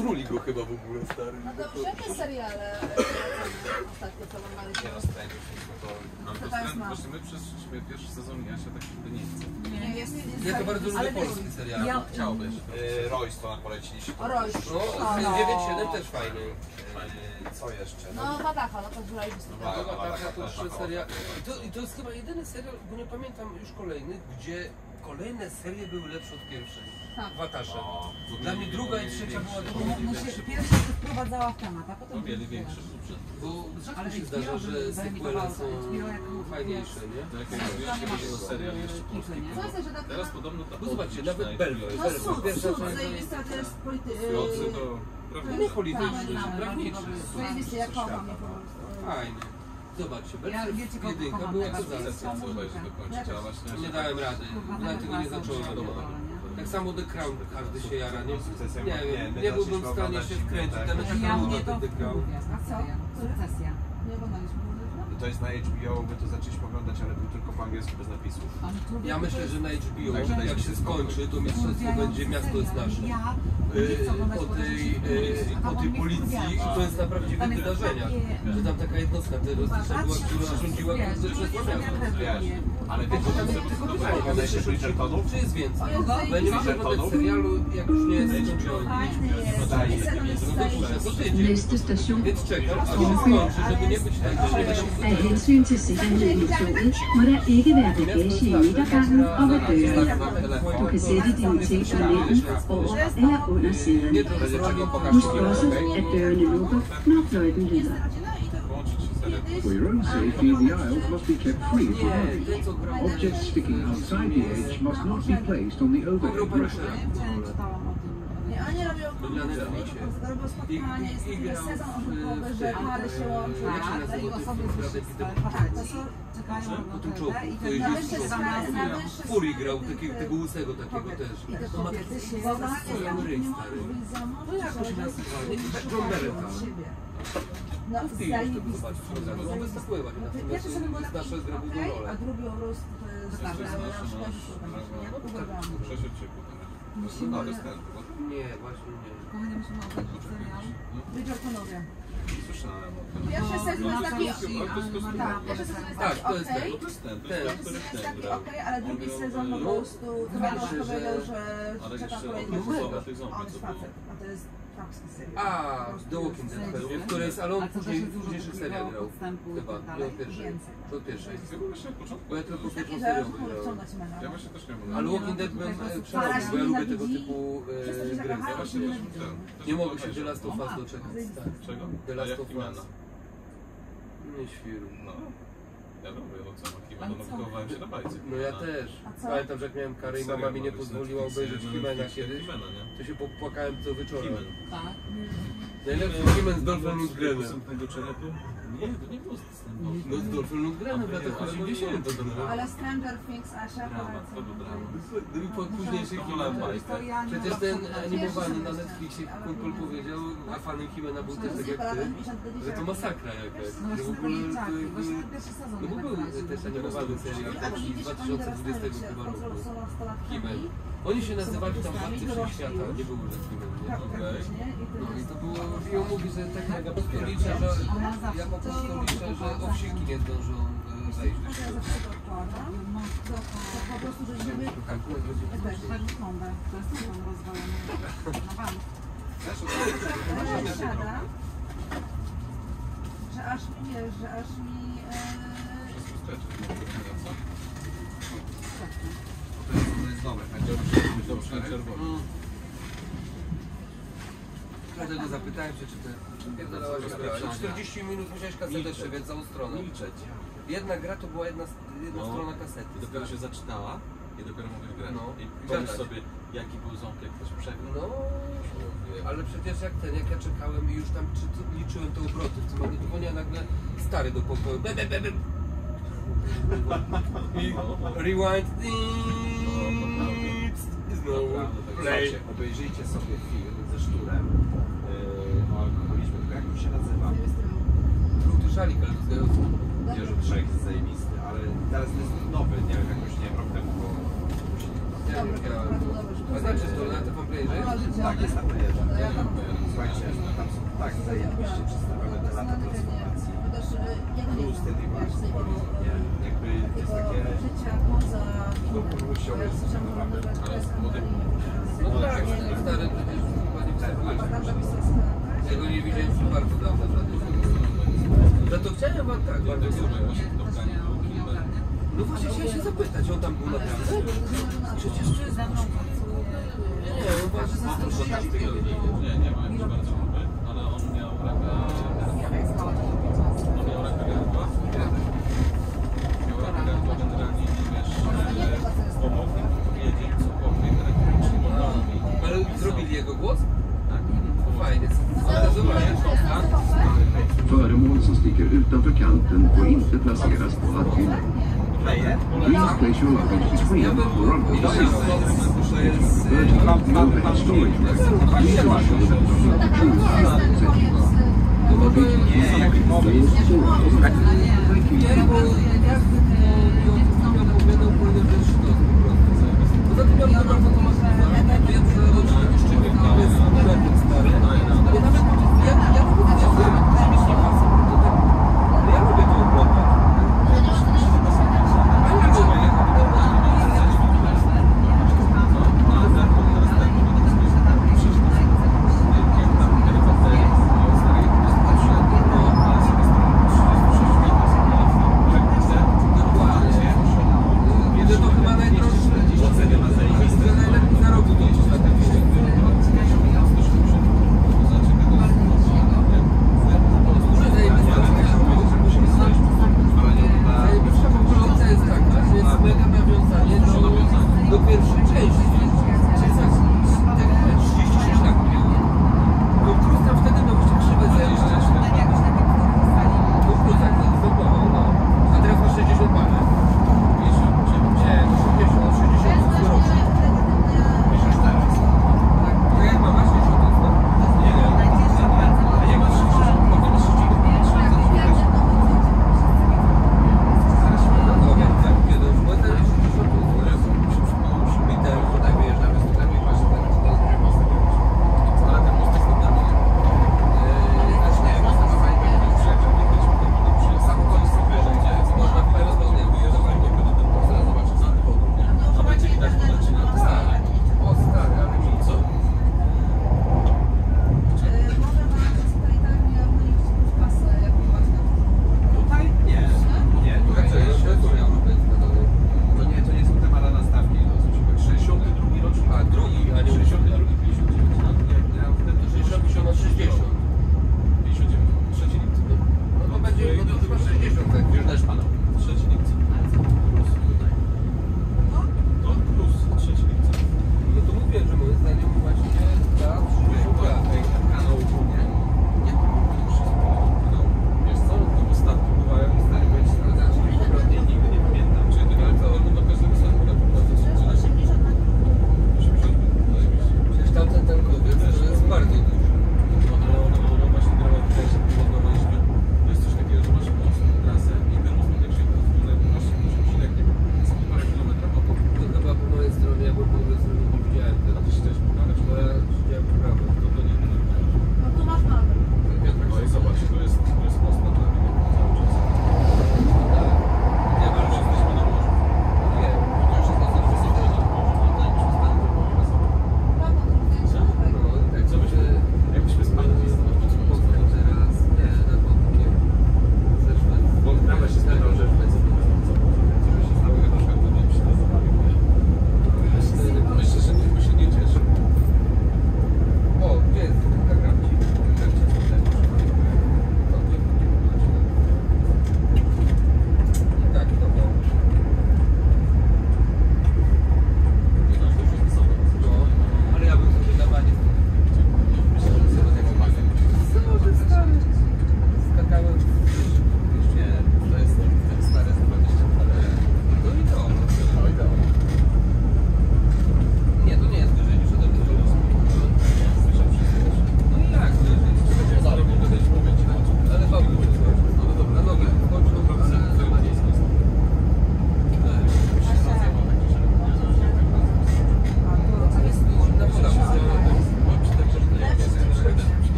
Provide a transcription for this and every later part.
otruli go chyba w ogóle, stary. No dobrze, jakie seriale e, ostatnio co mam Nie no, Stranger Things, my przez pierwszy sezon ja się tak jakby nie chcę. Nie, jest, jest Ja to bardzo lubię polski serial. ja- Chciałbyś. Royce to nam poleciliście. O, Royce. No, O, no. 9-7 też fajny. Yy, Co jeszcze? No, Watacha, no to No, tak, to trzy seria. I to, I to jest chyba jedyny serial, bo nie pamiętam już kolejnych, gdzie kolejne serie były lepsze od pierwszej. Tak. Watasze. O, Dla mnie druga i trzecia była Bo się lepsza. pierwsza się wprowadzała w temat, a potem... O wiele większy budżet. Bo rzadko Ale się zdarza, że sequele są fajniejsze, nie? Tak jak mówiłeś, nie serial jeszcze polski. nie? Co jest, że tak Teraz podobno ta No zobaczcie, nawet Bello. No Bello sud, część zajebista to jest polity... Flocy to to prawda. nie polityczny, prawniczy. Zajebisty, ja kocham je po prostu. Fajny. Zobaczcie, jedynka była. Chcę obejrzeć a właśnie... Nie dałem rady, nawet tego nie zacząłem. Tak samo The Crown każdy się jara, nie? Nie nie, wiem, nie byłbym w stanie się wkręcić. Ten Ja etap mnie na to The Crown. wkurwia, sukcesja. Nie oglądaliśmy. To jest na HBO, my to zaczęliśmy oglądać, ale był tylko po angielsku bez napisów. Ja myślę, że na HBO, Także na jak się skończy, to mistrzostwo będzie Miasto jest nasze. Ja Y, po tej, y, po tej policji i to jest na prawdziwych wydarzeniach, że tam taka jednostka terrorystyczna była, która rządziła każde przesłaniało. Wiesz, ale Tylko że jest tylko to pytanie, wydaje mamy się Bridgertonów? czy jest więcej? Mogę oglądać serialu, jak już nie jest skończony. No to tydzień. Næste station Więc czekam, aż się skończy, żeby nie być tak, że nie Af hensyn til sikkerheden i toget, må der ikke være bagage i midtergangen og ved dørene. Du kan sætte dine ting i midten, over eller under sæderne. Husk også, at dørene lukker, når fløjten lyder. For your own safety, the aisles must be kept free co grał. Objects sticking outside the edge must not be placed on the overhead rack. Na Netflixie. spotkanie, jest I- sezon w że pary się łączą. Jak się Tak, i osoby z są, czekają O na czołgu, tele i Na na wyższe Fury skrajne grał takiego, tego łysego takiego też. To ma taki sobie nie ryj, stary. tak John Barrett, od tak. No, No zajebisty film, no, zajebisty. występować No, na tym, Pierwszy sezon był taki, okej, a drugi po prostu to jest nasz- uważam. Musimy- Nowy stan. Nie, właśnie nie. Kochani, musimy obejrzeć serial. Bridgertonowie. Słyszałem. Pierwszy sezon jest taki, Ale to jest kostium. tak, pierwszy sezon jest Tak, taki to jest okej. jest ten, Pierwszy sezon jest taki okej, ale drugi sezon po no, prostu Myślę, powiedział, że- czeka kolejny on sezon. on jest facet, a to jest. A, The Walking Dead pewnie, w której jest, ale on później, takiego serial grał. Chyba, nie od pierwszej. Czy od pierwszej? Byłem. Bo ja tylko pierwszą serię grałem. Ja właśnie też miałem Ale Nie, Walking Dead prostu przerwał, bo ja lubię tego typu e, gry. Ja właśnie też ten. Nie mogę się. The Last of Us doczekać. Tak. Czego? The Last of? Us. Nie świru. No. Ja lubię, no no no co? wychowałem się na bajce. No ja też. A co? Pamiętam, że jak miałem karę i mama mi nie pozwoliła obejrzeć Kimena kiedyś, Kimena, nie? to się popłakałem co wieczorem. Tak. Najlepszy Kimen z Dolphem Lundgrenem. Następnego? Nie, to nie było z tym. No z Dolphem Lundgrenem w latach 80. to było. Ale Stranger Things, Asia, Drama, to był drama. Gdyby po późniejszych Kimenach. bajkę. Przecież ten animowany na Netflixie Kumpel powiedział, a fanem Kimena był też tak jak ty, że to masakra jakaś. No Że w właśnie, ogóle. No bo tak był też animowany serial taki z 2020 chyba roku. Kimen. Oni się nazywali tam Władcy Wszechświata, nie było że Kimen, nie? No i to było, i on mówi, że tak jak apostolicze, że jak apostolicze, że owsiki nie zdążą e, zejść do świata. Po prostu, że żeby... Tak, akurat będzie Też. Tak. To jest ten rozwalony. Na siada, że aż mi wiesz, że aż mi... To jest, to jest dobre, tak? Dobrze, dobrze, Na Dlatego zapytałem się, czy te pierdolałaś gra. 40 minut musiałeś kasetę przebiec całą stronę. Milczeć. Jedna gra to była jedna, jedna No. strona kasety. I dopiero się zaczynała i dopiero mówię grę. No. I pomyśl sobie, jaki był ząb, jak ktoś przegrał. No, ale przecież jak ten, jak ja czekałem i już tam czy, liczyłem te obroty w tym magnetofonie, a nagle stary do pokoju. Be, be, be, be. I rewind. I znowu play. Słuchajcie, obejrzyjcie sobie film ze szturem yy, o alkoholizmie, tylko jak on się nazywa? Żółty szalik, ale to zgadza. Nie, że trzech jest zajebisty, ale teraz to jest nowy, nie wiem, jakoś nie wiem, rok temu, grałem. A znaczy to na tym playerze? Tak, jest na playerze. Ja tam Słuchajcie, tam są tak zajebiście przedstawione te lata transformacji. Plus ten? Jakby to jest takie... No kurwa, jest naprawdę. Ale młody No tak, stary, przecież chyba nie wstępujesz. Tego nie widziałem już bardzo dawno Za to chciałem wam tak, bardzo. No właśnie chciałem się zapytać, on tam był naprawdę? Przecież czy... Nie, nie, on waży za 130 kg. Nie, nie był jakiś bardzo gruby, ale on miał raka... On miał raka gardła. Miał raka gardła generalnie, nie wiesz, e, pomogli mu powiedzieć cokolwiek elektronicznie. Ale zrobili jego głos? Föremål som sticker utanför kanten får inte placeras på hatthyllan. Please place your luggage between or under the seat. Urgent overhead storage rack. Please ensure that the luggage is secure. The luggage is usually doors or under Thank you so much. やめてください。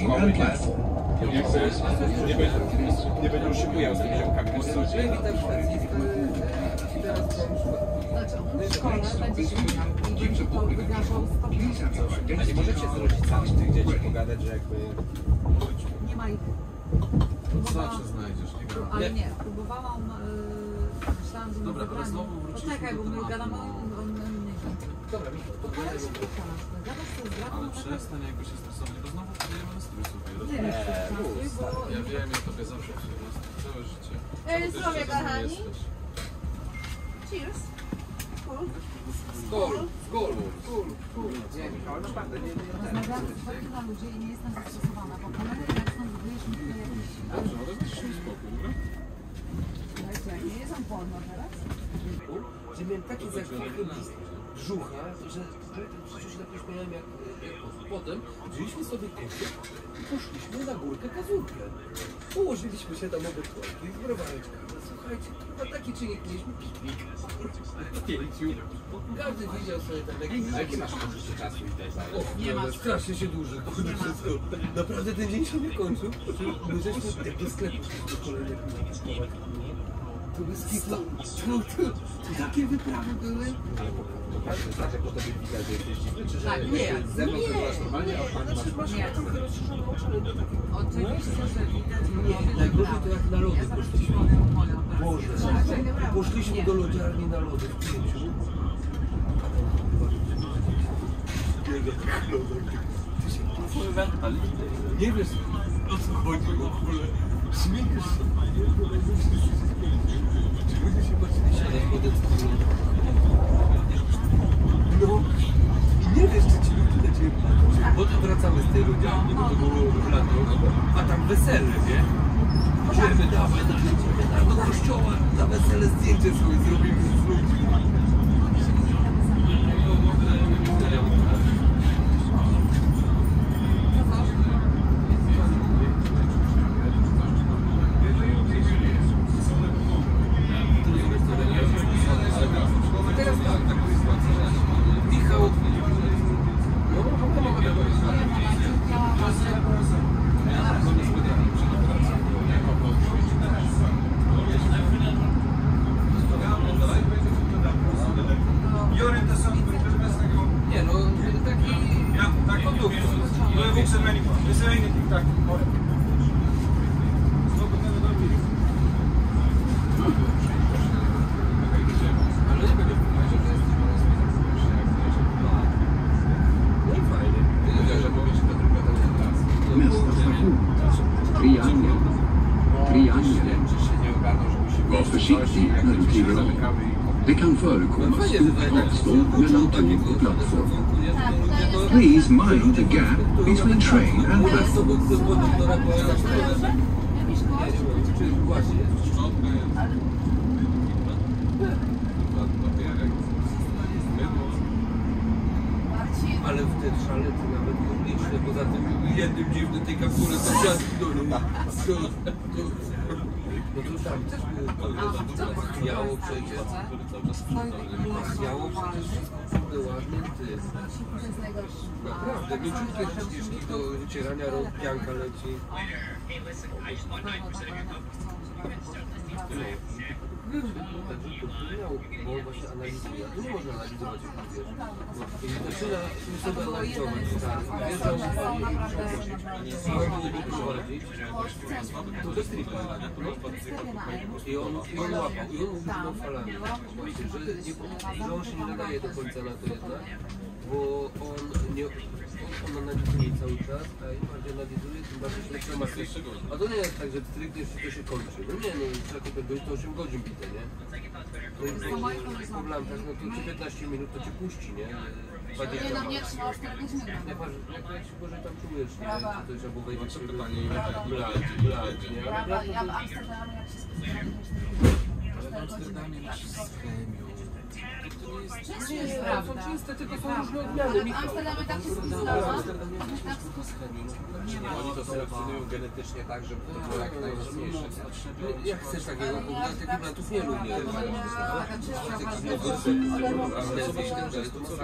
Ja witam Szwecji w, e, teraz Znaczy, w szkole będzie się idzie to wygasło A nie możecie z rodzicami tych dzieci pogadać, że jakby... Nie ma ich. zawsze znajdziesz. nie. Ale nie, próbowałam, myślałam, że Dobra, ale znowu wróciliśmy Poczekaj, bo my gadamy Dobra, Michał, to Ale się przestałaś. Gadasz sobie z Ale przestań jakby się stresować, bo znowu podejdziemy na strój sobie. nie co luz. bo... Ja wiem, ja tobie zawsze przyjemność całe życie. Ej, zdrowie, kochani. Cheers. Cool. Skol, skol, skol, skol. Nie, Michał, naprawdę, nie, nie, Rozmawiam z chodzi na ludzie i nie jestem zestresowana, bo kolejny jak stąd wyjesz mi tu jakiś... Dobrze, ale dajcie mi spokój, dobra? Słuchajcie, nie jestem wolna teraz. że miałem takie zakwitki brzucha, że przecież tak już miałem jak, jak potem wzięliśmy sobie kocie i poszliśmy na górkę kazurkę. Położyliśmy się tam obok kotki, zbrowałeś Słuchajcie, kurwa, taki czynnik mieliśmy piknik. Pięciu. Każdy widział sobie tam jakiś Jaki masz poczucie czasu i? Och, nie ma. Strasznie się dłuży, kurde, wszystko. Naprawdę ten dzień się nie kończył. My żeśmy do sklepu do kolejnych To bez kitu. To, to, to takie wyprawy były. Ale to znaczy, po tobie widać, że jesteś dziwny, czy że Tak, nie, nie. wyglądasz normalnie, a pan Znaczy masz... masz Nie. trochę rozszerzone oczy, to takie... Oczywiście, że widać Nie, najgorzej to jak na lody poszliśmy. Boże, poszliśmy do lodziarni na lody w pięciu. Nie wiesz o co chodzi w ogóle. Śmiejesz się. Czy No. I nie czy ci ludzie wracamy z tej lodziarni, bo a tam wesele, dawaj, idziemy tam do kościoła, na wesele zdjęcie sobie zrobimy z ludźmi. Teraz tak, Michał, no, no, no, no, Nie no, taki konduktor. Ale nie będę powiedział, że jesteś No i fajnie. Wiedziałem, że mówisz, że tylko ten czas. Nästa station. Triangel. Triangel. Czy się nie ogarnął, że musi Var försiktig när du kliver av. Det kan förekomma stort avstånd mellan tåg och plattform. Please mind the gap between train and Ale w te szalety nawet publiczne, poza tym jednym dziwnym tej kapsuły to wsiadł do. No to tam też pachniało przecież. Pachniało przecież wszystko ładnie, Naprawdę, mięciutkie przyciski do wycierania rąk, pianka leci. Także to miał, bo właśnie analizuje. Tu można analizować. Bo i zaczyna. To jest tripa. I on, i on łapał, i on mówił falami. Właśnie, nie, że on się nie nadaje do końca na to jednak, bo on nie, on, analizuje cały czas, a im bardziej analizuje, tym bardziej się informacje. A to nie jest tak, że stricte to się kończy. No nie, no trzeba to być to 8 godzin bite, nie? No i po, po lampach, no to ci 15 minut to cię puści, nie? 20 Nie, no nie trzymało 4 godziny. Jak, masz, jak, się gorzej tam czujesz, nie? Brawa. Czy coś, albo wejdzie To się pytanie, ile tak blać, blać, nie? Ale Brawa, blat ja w to- Amsterdamie jak się spotykam, Ale w Amsterdamie masz. To nie jest Nie, prawda. są czyste, tylko są różne odmiany, Ale w Michał. Amsterdamie tak się. Amsterdamie Tak. Oni to selekcjonują genetycznie tak, żeby to było jak najmocniejsze. nie? Jak chcesz takiego, ja takich blatów nie lubię.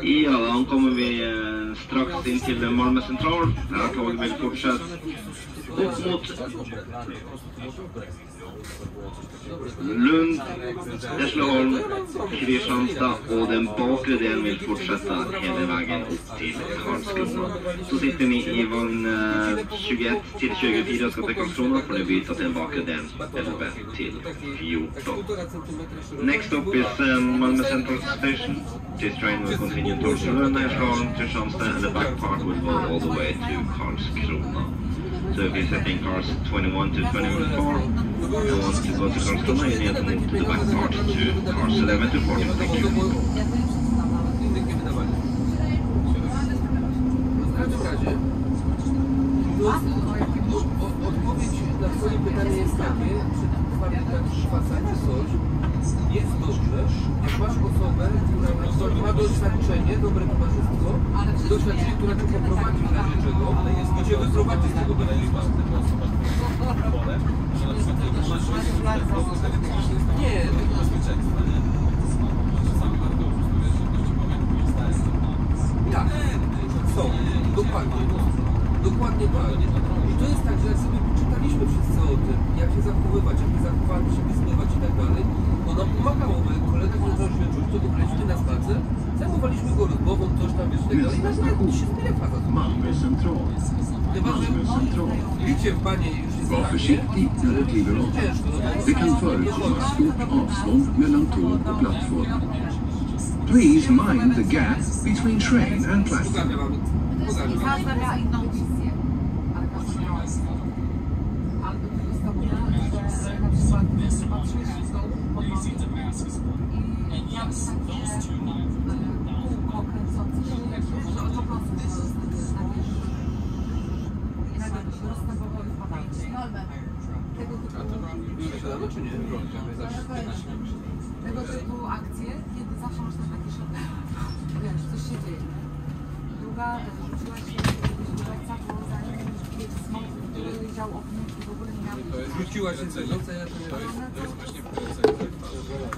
Ja, då kommer vi eh, strax in till Malmö central. Där tåget vill fortsätta upp mot Lund, Hässleholm, Kristianstad och den bakre delen vill fortsätta hela vägen upp till Karlskrona. Så sitter ni i vagn eh, 21 till 24 ska till Karlskrona får ni byta till den bakre delen 11 till 14. Next up is um, Malmö Central Station. This train will continue towards Lund, Hässleholm, Kristianstad, and the back part will go all the way to Karlskrona. So if you're setting cars 21 to 24, and want to go to Karlskrona, you need to move to the back part to cars 11 to 14. Thank you. Innych nie wydawali. W każdym razie, no, odpowiedź na twoje pytanie jest takie, czy fabryka Szwaca czy coś jest dobrze, jak masz osobę, która ma doświadczenie, dobre towarzystwo, doświadczenie, które cię poprowadzi w razie czego, jest cię wyprowadzi z tego benefita. Nie, Tak, są, dokładnie. Dokładnie tak. I to jest tak, że jak sobie czytaliśmy wszyscy o tym, jak się zachowywać, jak zachowanie się wyzbywać i tak dalej, to nam pomagało, bo jak kolega nie zdał się czuć, to wybraliśmy na spacer, zajmowaliśmy go rozmową, coś tam wiesz, i tak dalej, i nagle się zmienia faza. Malmö central. Chyba, że bicie w banie Var försiktig när du kliver av. Det kan förekomma stort avstånd mellan tåg och plattform. Please mind the gap between train and platform. Pokażę wypadają. Tego typu, Siadamy czy nie? tego typu akcje, kiedy zawsze masz ten taki szok, wiesz, coś się dzieje. Druga e, rzuciła się do lecca, bo zanim biegł smok, który leciał oknem i w ogóle nie miał Rzuciła się z nocy, ja to To jest, to jest właśnie w Polsce.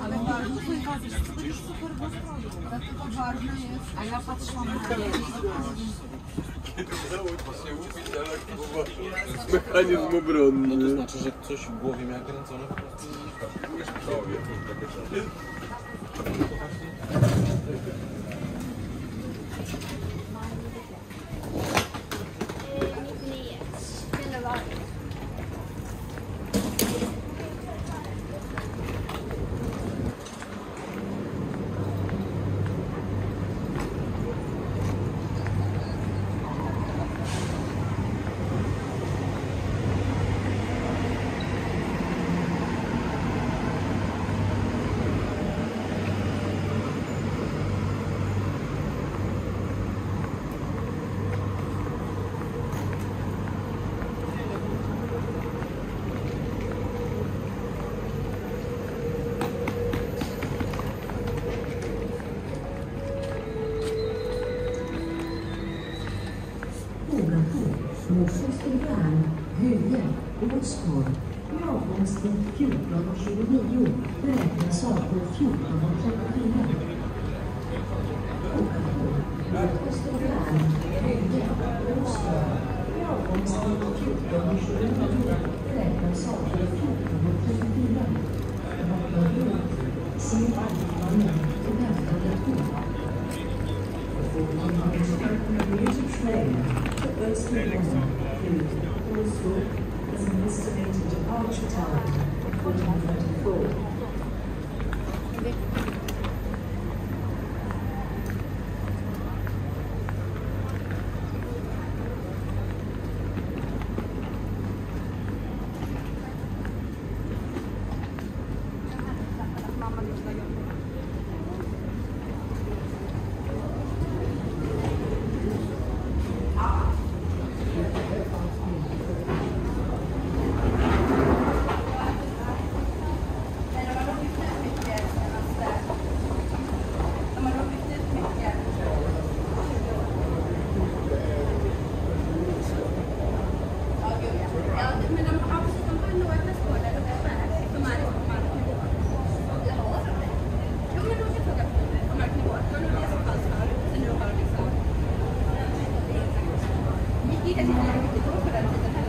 Ale bardzo twój fazy, wszystko jest super w nastroju. Dlatego ważne jest, a ja patrzyłam na nie się upić, ale kurwa, mechanizm No to obronny. znaczy, że coś w głowie miał kręcone po prostu plane to Oakstreet Manor, Hugh, also as a misdemeanor departure time. أكيد أنت ما عندك تروح ولا أنت تذهب.